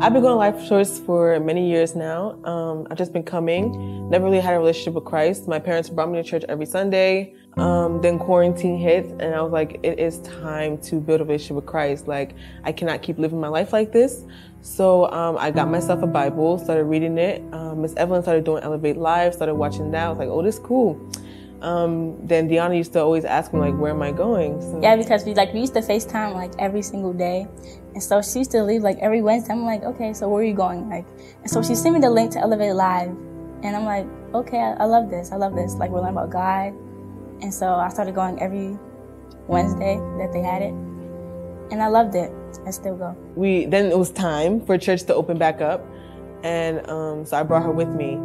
I've been going to Life Source for many years now. Um, I've just been coming. Never really had a relationship with Christ. My parents brought me to church every Sunday. Um, then quarantine hit, and I was like, it is time to build a relationship with Christ. Like, I cannot keep living my life like this. So um, I got myself a Bible, started reading it. Um, Miss Evelyn started doing Elevate Live, started watching that. I was like, oh, this is cool. Um, then Deanna used to always ask me like, where am I going? So, yeah, because we like we used to FaceTime like every single day, and so she used to leave like every Wednesday. I'm like, okay, so where are you going? Like, and so she sent me the link to Elevate Live, and I'm like, okay, I, I love this. I love this. Like we're learning about God, and so I started going every Wednesday that they had it, and I loved it. I still go. We then it was time for church to open back up, and um, so I brought her with me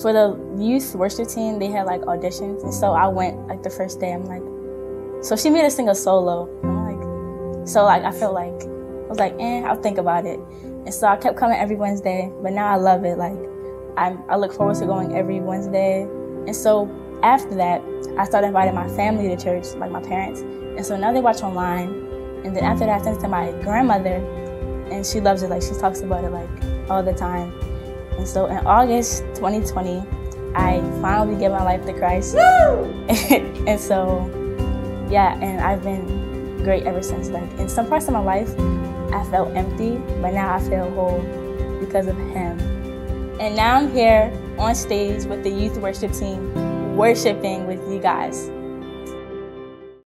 for the youth worship team, they had like auditions, and so I went like the first day. I'm like, so she made us sing a solo. I'm like, so like I felt like I was like, eh, I'll think about it. And so I kept coming every Wednesday, but now I love it. Like i I look forward to going every Wednesday. And so after that, I started inviting my family to church, like my parents. And so now they watch online. And then after that, I sent it to my grandmother, and she loves it. Like she talks about it like all the time. And so in August 2020, I finally gave my life to Christ. and, and so, yeah, and I've been great ever since. Like in some parts of my life, I felt empty, but now I feel whole because of Him. And now I'm here on stage with the youth worship team, worshiping with you guys.